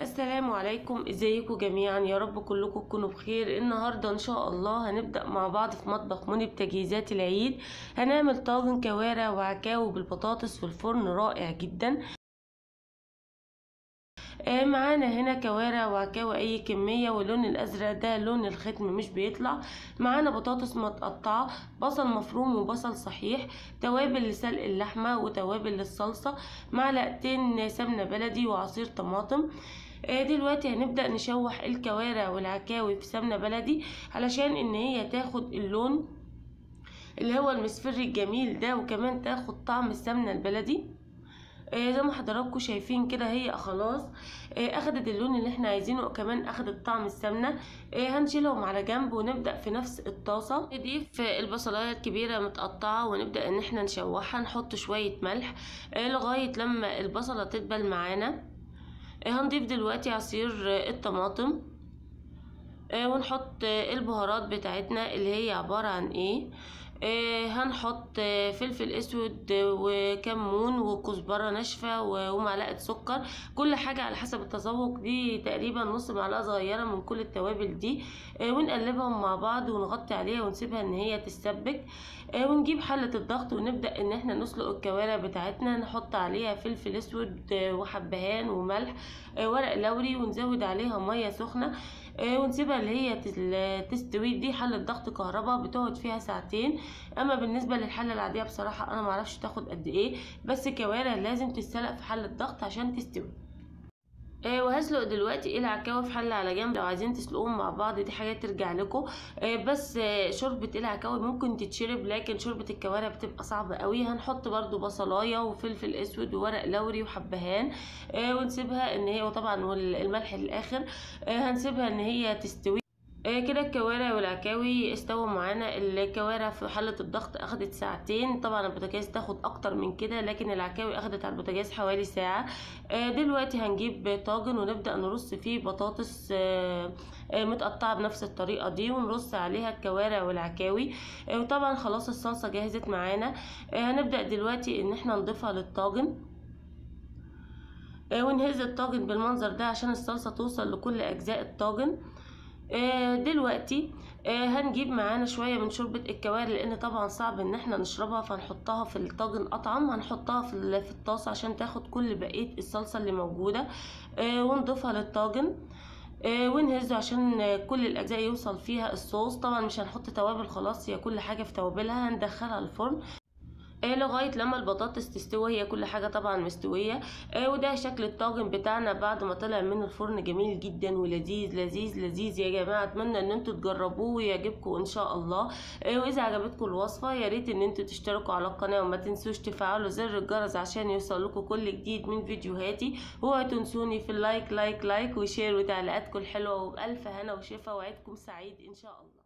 السلام عليكم إزيكم جميعا؟ يا رب كلكم تكونوا بخير. النهارده إن شاء الله هنبدأ مع بعض في مطبخ منى بتجهيزات العيد. هنعمل طاجن كوارع وعكاوي بالبطاطس في الفرن رائع جدا. آه معانا هنا كوارع وعكاوي أي كمية واللون الأزرق ده لون الختم مش بيطلع. معانا بطاطس متقطعة بصل مفروم وبصل صحيح توابل لسلق اللحمة وتوابل للصلصة معلقتين سمنة بلدي وعصير طماطم. دلوقتي هنبدأ نشوح الكوارع والعكاوي في سمنة بلدي علشان إن هي تاخد اللون اللي هو المصفري الجميل ده وكمان تاخد طعم السمنة البلدي. آه زي ما حضراتكم شايفين كده هي خلاص آه أخدت اللون اللي إحنا عايزينه وكمان أخدت طعم السمنة. آه هنشيلهم على جنب ونبدأ في نفس الطاسة. نضيف البصلاية الكبيرة متقطعة ونبدأ إن إحنا نشوحها نحط شوية ملح لغاية لما البصلة تدبل معانا. هنضيف دلوقتي عصير الطماطم ونحط البهارات بتاعتنا اللي هي عبارة عن إيه؟ هنحط فلفل أسود وكمون وكزبرة ناشفة ومعلقة سكر. كل حاجة على حسب التذوق. دي تقريبا نص معلقة صغيرة من كل التوابل دي. ونقلبهم مع بعض ونغطي عليها ونسيبها إن هي تتسبك ونجيب حلة الضغط ونبدأ إن إحنا نسلق الكوارع بتاعتنا. نحط عليها فلفل أسود وحبهان وملح ورق لوري ونزود عليها مية سخنة. ونسيبها اللي هي تستوي دي حلة ضغط كهرباء بتقعد فيها ساعتين. أما بالنسبة للحلة العادية بصراحة أنا معرفش تاخد قد إيه بس كوارع لازم تتسلق في حلة ضغط عشان تستوي. آه وهسلق دلوقتي العكاوي في حلة على جنب. لو عايزين تسلقوهم مع بعض دي حاجات ترجع لكم. آه بس آه شوربة العكاوي ممكن تتشرب لكن شوربة الكوارع بتبقى صعبة قوي. هنحط برده بصلاية وفلفل أسود وورق لورا وحبهان آه ونسيبها إن هي وطبعا والملح للآخر آه هنسيبها إن هي تستوي. كده الكوارع والعكاوي استووا معانا الكوارع في حلة الضغط أخدت ساعتين. طبعا البوتاجاز تاخد أكتر من كده لكن العكاوي أخدت على البوتاجاز حوالي ساعة. آه دلوقتي هنجيب طاجن ونبدأ نرص فيه بطاطس آه متقطعة بنفس الطريقة دي ونرص عليها الكوارع والعكاوي. وطبعا خلاص الصلصة جهزت معانا. هنبدأ دلوقتي إن إحنا نضيفها للطاجن. ونهز الطاجن بالمنظر ده عشان الصلصة توصل لكل أجزاء الطاجن. دلوقتي آه هنجيب معانا شوية من شوربة الكوارع لأن طبعا صعب إن إحنا نشربها فنحطها في الطاجن أطعم هنحطها في في الطاسة عشان تاخد كل بقية الصلصة اللي موجودة آه ونضيفها للطاجن ونهزه عشان كل الأجزاء يوصل فيها الصوص. طبعا مش هنحط توابل خلاص هي كل حاجة في توابلها هندخلها الفرن. آه لغاية لما البطاطس تستوي؟ هي كل حاجة طبعا مستوية. آه وده شكل الطاجن بتاعنا بعد ما طلع من الفرن؟ جميل جدا ولذيذ لذيذ لذيذ يا جماعة. أتمنى إن أنتوا تجربوه ويعجبكم إن شاء الله. آه وإذا عجبتكم الوصفة يا ريت إن أنتوا تشتركوا على القناة وما تنسوش تفعلوا زر الجرس عشان يوصل لكم كل جديد من فيديوهاتي. اوعوا تنسوني في ال like like like و share وتعليقاتكم الحلوة. وبالف هنا وشفا وعيدكم سعيد إن شاء الله.